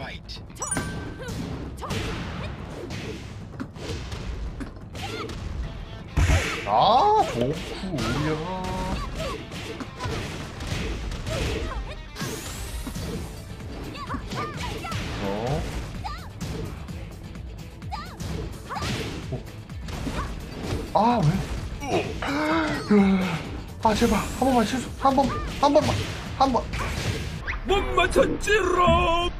fight. 아, 도쿠야. 어? 어. 아, 왜? 아, 제발. 한 번만 실수. 한 번, 한 번만. 한 번. 못 맞췄지롱!